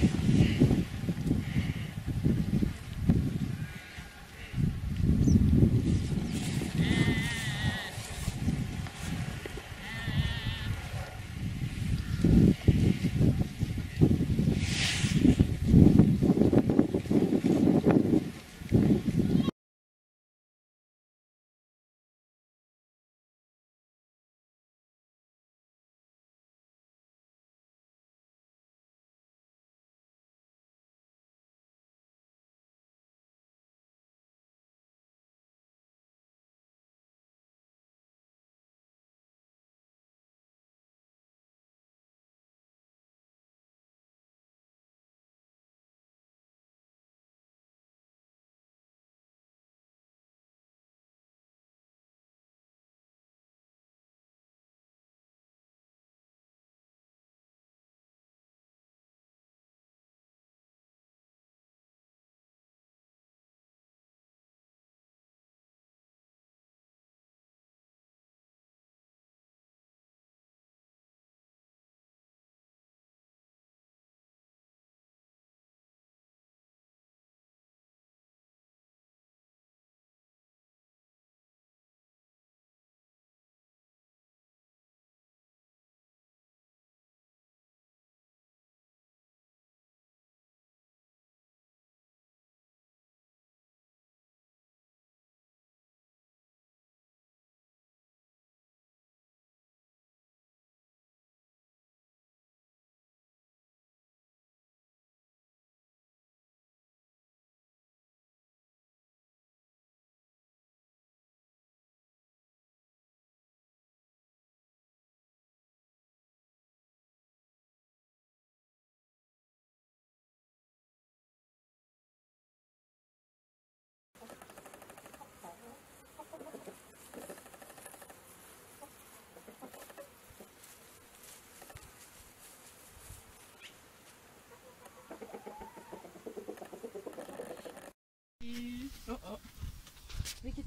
Oh. Vicky,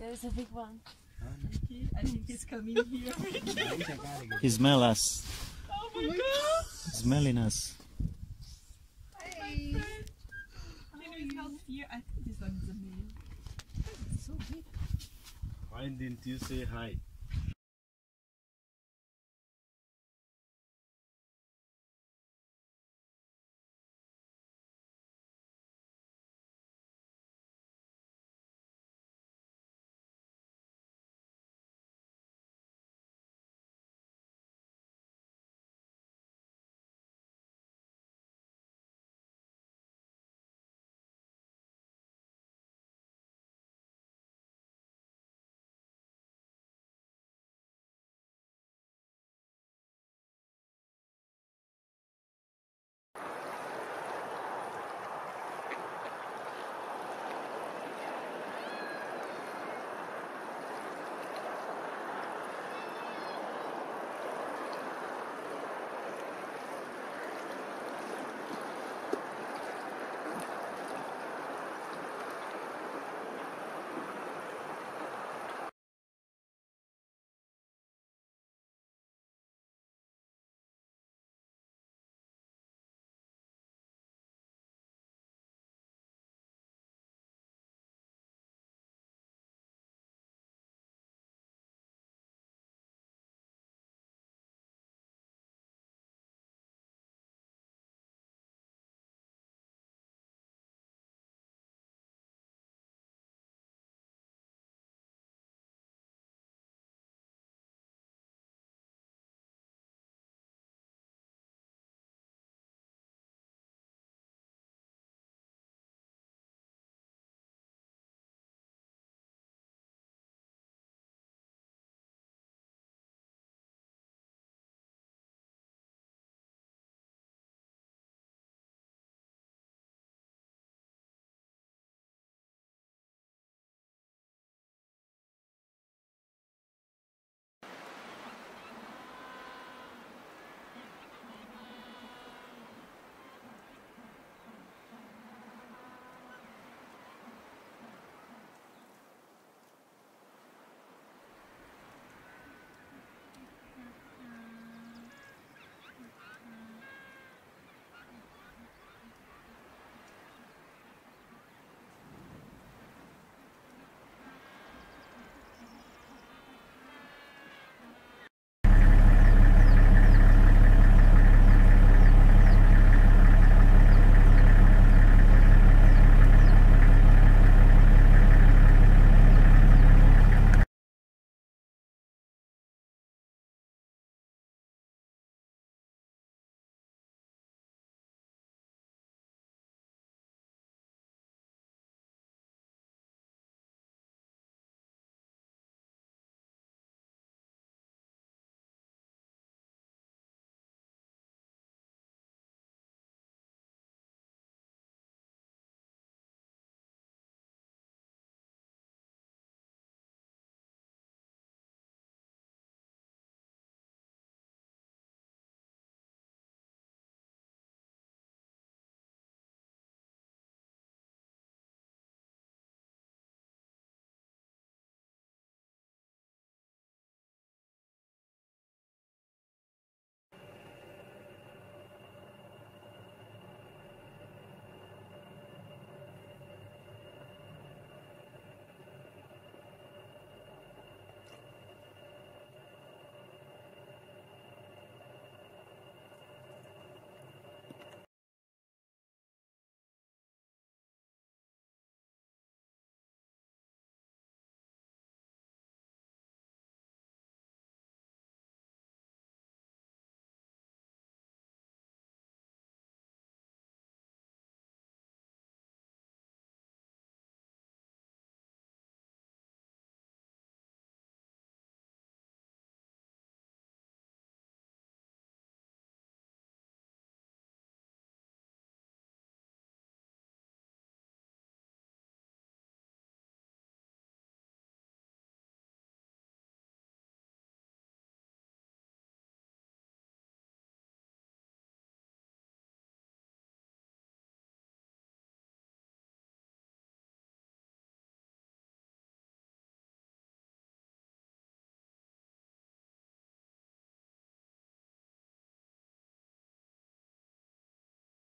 there's a big one. Vicky, I think he's coming here. He smell us. oh my god! Smelling us. Hey! Can we help here? I think this one is a male. It's so big. Why didn't you say hi?